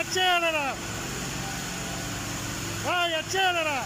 accelera! Vai, accelera!